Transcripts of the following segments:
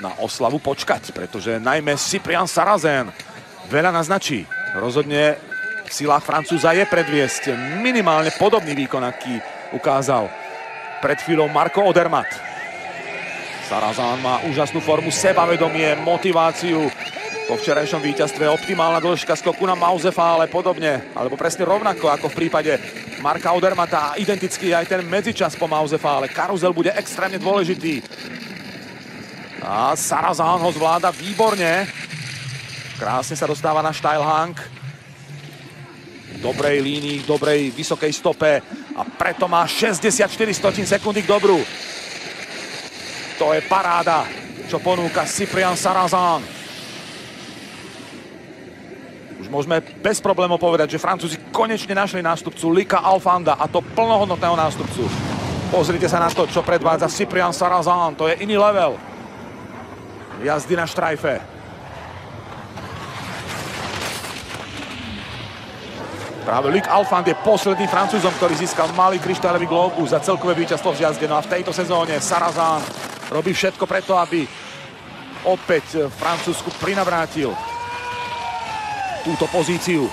na oslavu počkať, pretože najmä Cyprian Sarazen veľa naznačí. Rozhodne v silách Francúza je predviesť minimálne podobný výkon, aký ukázal pred chvíľou Marko Odermatt. Sarazán má úžasnú formu, sebavedomie, motiváciu. Po včerajšom víťazstve optimálna dĺžka skoku na Mauzefa, ale podobne, alebo presne rovnako ako v prípade Marka Odermata. Identický aj ten medzičas po Mauzefa, ale karuzel bude extrémne dôležitý. A Sarazán ho zvláda výborne. Krásne sa dostáva na Steilhang. Dobrej línii, dobrej vysokej stope a preto má 64 stotín sekundy k dobru. To je paráda, čo ponúka Cyprian Sarazán. Už môžeme bez problémov povedať, že Francúzi konečne našli nástupcu Lika Alfanda a to plnohodnotného nástupcu. Pozrite sa na to, čo predvádza Cyprian Sarazán. To je iný level jazdy na štrajfe. Práve Luc Alfand je posledný francúzom, ktorý získal malý kryštáľový globus za celkové víťazstvo v jazde. No a v tejto sezóne Sarazán robí všetko preto, aby opäť Francúzsku prinavrátil túto pozíciu.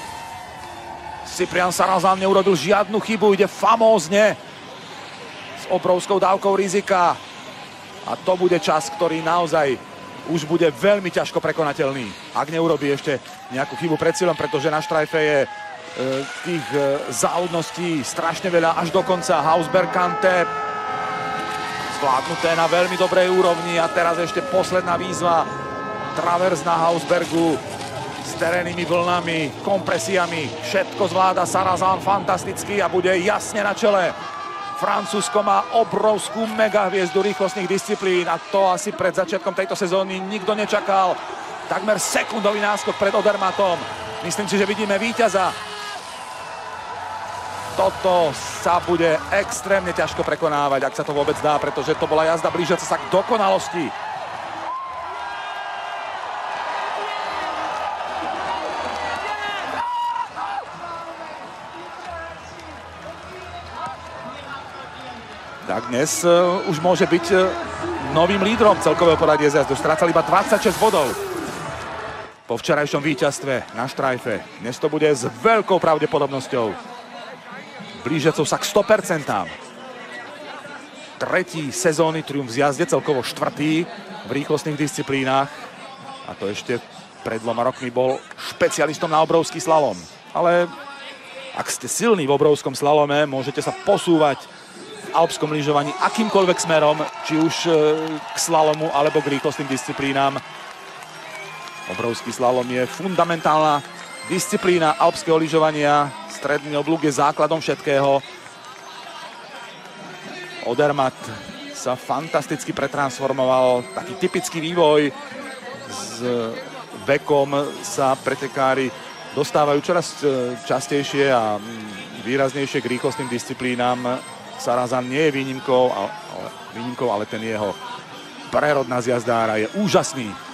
Cyprian Sarazán neurobil žiadnu chybu, ide famózne s obrovskou dávkou rizika. A to bude čas, ktorý naozaj už bude veľmi ťažko prekonateľný, ak neurobí ešte nejakú chybu pred cieľom, pretože na štrajfe je e, tých e, záľudností strašne veľa až do konca. Hausberg Kante zvládnuté na veľmi dobrej úrovni a teraz ešte posledná výzva. Travers na Hausbergu s terénnymi vlnami, kompresiami. Všetko zvláda Sarazán fantasticky a bude jasne na čele. Francúzsko má obrovskú mega hviezdu rýchlostných disciplín a to asi pred začiatkom tejto sezóny nikto nečakal. Takmer sekundový náskok pred Odermatom. Myslím si, že vidíme víťaza. Toto sa bude extrémne ťažko prekonávať, ak sa to vôbec dá, pretože to bola jazda blížiaca sa k dokonalosti. Tak dnes uh, už môže byť uh, novým lídrom celkového poradia zjazdu. Strácal iba 26 bodov po včerajšom víťazstve na štrajfe. Dnes to bude s veľkou pravdepodobnosťou blížiacou sa k 100%. Tretí sezónny triumf v jazde, celkovo štvrtý v rýchlostných disciplínach. A to ešte pred dvoma rokmi bol špecialistom na obrovský slalom. Ale ak ste silní v obrovskom slalome, môžete sa posúvať alpskom lyžovaní akýmkoľvek smerom, či už e, k slalomu alebo k rýchlostným disciplínám. Obrovský slalom je fundamentálna disciplína alpského lyžovania. Stredný oblúk je základom všetkého. Odermatt sa fantasticky pretransformoval. Taký typický vývoj s vekom sa pretekári dostávajú čoraz e, častejšie a výraznejšie k rýchlostným disciplínám. Sarazan nie je výnimkou, ale, výnimkou, ale ten jeho prerod na zjazdára je úžasný.